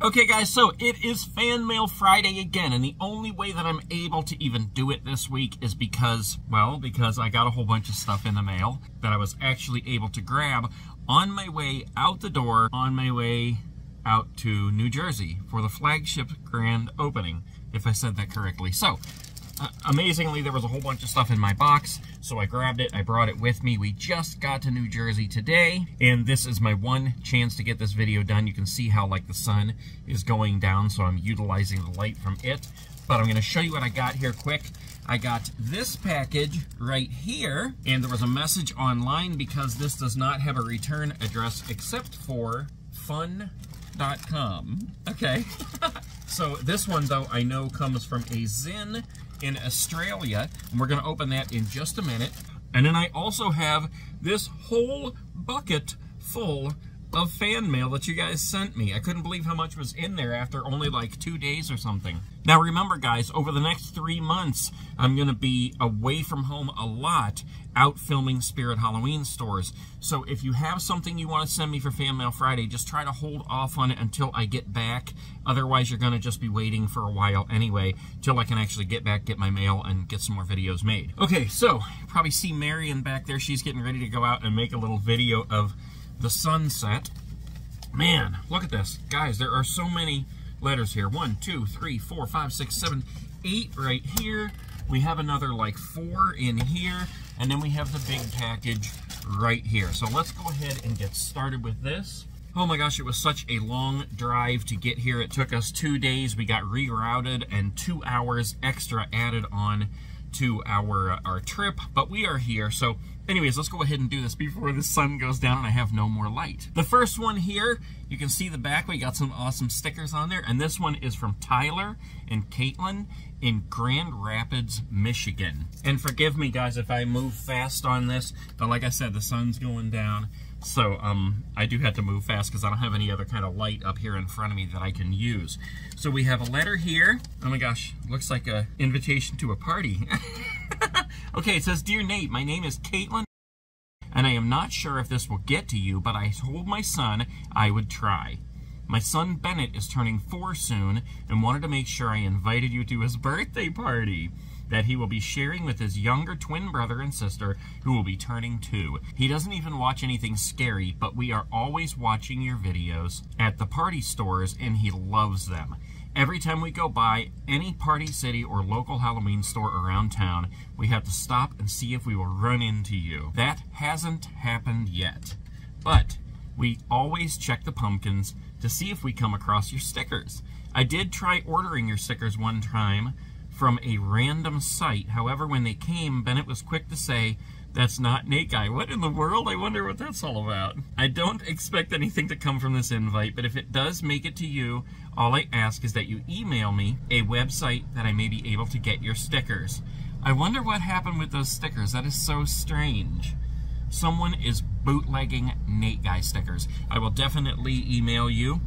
Okay guys, so it is Fan Mail Friday again, and the only way that I'm able to even do it this week is because, well, because I got a whole bunch of stuff in the mail that I was actually able to grab on my way out the door, on my way out to New Jersey for the flagship grand opening, if I said that correctly. So, uh, amazingly, there was a whole bunch of stuff in my box, so I grabbed it, I brought it with me. We just got to New Jersey today, and this is my one chance to get this video done. You can see how, like, the sun is going down, so I'm utilizing the light from it. But I'm going to show you what I got here quick. I got this package right here, and there was a message online because this does not have a return address except for fun.com. Okay. so this one, though, I know comes from a Zyn in Australia. And we're going to open that in just a minute. And then I also have this whole bucket full of fan mail that you guys sent me. I couldn't believe how much was in there after only like two days or something. Now remember guys, over the next three months, I'm to be away from home a lot, out filming Spirit Halloween stores. So if you have something you want to send me for Fan Mail Friday, just try to hold off on it until I get back. Otherwise, you're to just be waiting for a while anyway, till I can actually get back, get my mail, and get some more videos made. Okay, so probably see Marion back there. She's getting ready to go out and make a little video of the sunset. Man, look at this. Guys, there are so many letters here. One, two, three, four, five, six, seven, eight right here. We have another like four in here. And then we have the big package right here. So let's go ahead and get started with this. Oh my gosh, it was such a long drive to get here. It took us two days. We got rerouted and two hours extra added on to our, uh, our trip, but we are here. So anyways, let's go ahead and do this before the sun goes down and I have no more light. The first one here, you can see the back. We got some awesome stickers on there. And this one is from Tyler and Caitlin in Grand Rapids, Michigan. And forgive me, guys, if I move fast on this, but like I said, the sun's going down. So um, I do have to move fast because I don't have any other kind of light up here in front of me that I can use. So we have a letter here. Oh my gosh, looks like a invitation to a party. okay, it says, Dear Nate, my name is Caitlin, and I am not sure if this will get to you, but I told my son I would try. My son Bennett is turning four soon and wanted to make sure I invited you to his birthday party that he will be sharing with his younger twin brother and sister who will be turning two. He doesn't even watch anything scary, but we are always watching your videos at the party stores and he loves them. Every time we go by any Party City or local Halloween store around town, we have to stop and see if we will run into you. That hasn't happened yet. But we always check the pumpkins to see if we come across your stickers. I did try ordering your stickers one time, from a random site. However, when they came, Bennett was quick to say, that's not Nate Guy. What in the world? I wonder what that's all about. I don't expect anything to come from this invite, but if it does make it to you, all I ask is that you email me a website that I may be able to get your stickers. I wonder what happened with those stickers. That is so strange. Someone is bootlegging Nate Guy stickers. I will definitely email you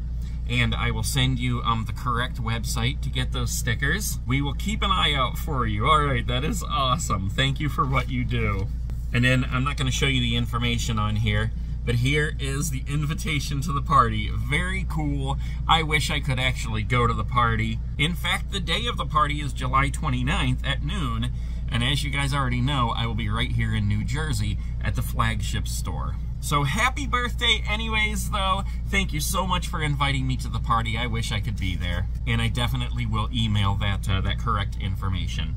and I will send you um, the correct website to get those stickers. We will keep an eye out for you. All right, that is awesome. Thank you for what you do. And then I'm not going to show you the information on here, but here is the invitation to the party. Very cool. I wish I could actually go to the party. In fact, the day of the party is July 29th at noon, and as you guys already know, I will be right here in New Jersey at the flagship store. So happy birthday anyways, though. Thank you so much for inviting me to the party. I wish I could be there. And I definitely will email that, uh, that correct information.